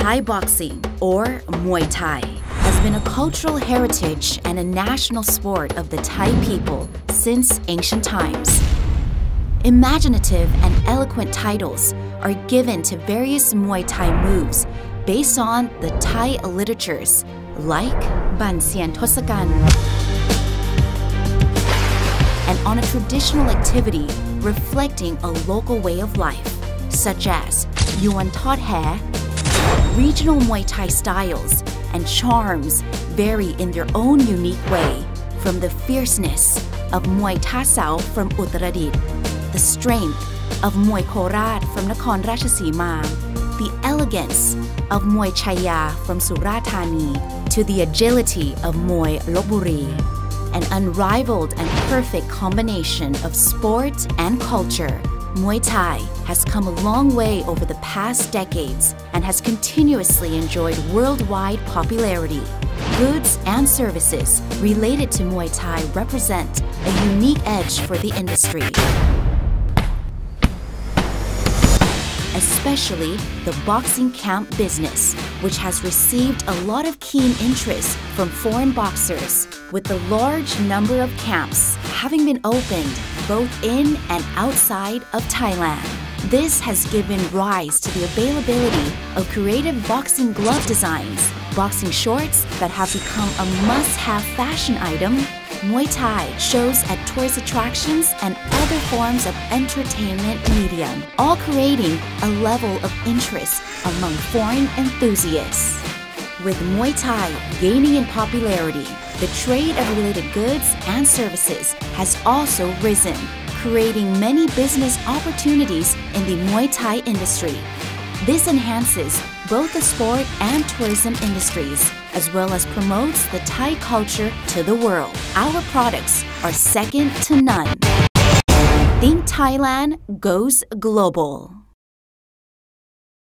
Thai boxing, or Muay Thai, has been a cultural heritage and a national sport of the Thai people since ancient times. Imaginative and eloquent titles are given to various Muay Thai moves based on the Thai literatures like Ban Sian Tosakan and on a traditional activity reflecting a local way of life, such as Yuan Thot Hae. Regional Muay Thai styles and charms vary in their own unique way, from the fierceness of Muay Tha Sao from Uttaradit, the strength of Muay Korat from Nakhon Ratchasima, the elegance of Muay Chaya from Surat Thani, to the agility of Muay Lopburi an unrivaled and perfect combination of sport and culture, Muay Thai has come a long way over the past decades and has continuously enjoyed worldwide popularity. Goods and services related to Muay Thai represent a unique edge for the industry. especially the boxing camp business, which has received a lot of keen interest from foreign boxers, with the large number of camps having been opened both in and outside of Thailand. This has given rise to the availability of creative boxing glove designs, boxing shorts that have become a must-have fashion item Muay Thai, shows at tourist attractions, and other forms of entertainment medium, all creating a level of interest among foreign enthusiasts. With Muay Thai gaining in popularity, the trade of related goods and services has also risen, creating many business opportunities in the Muay Thai industry. This enhances both the sport and tourism industries, as well as promotes the Thai culture to the world. Our products are second to none. Think Thailand goes global.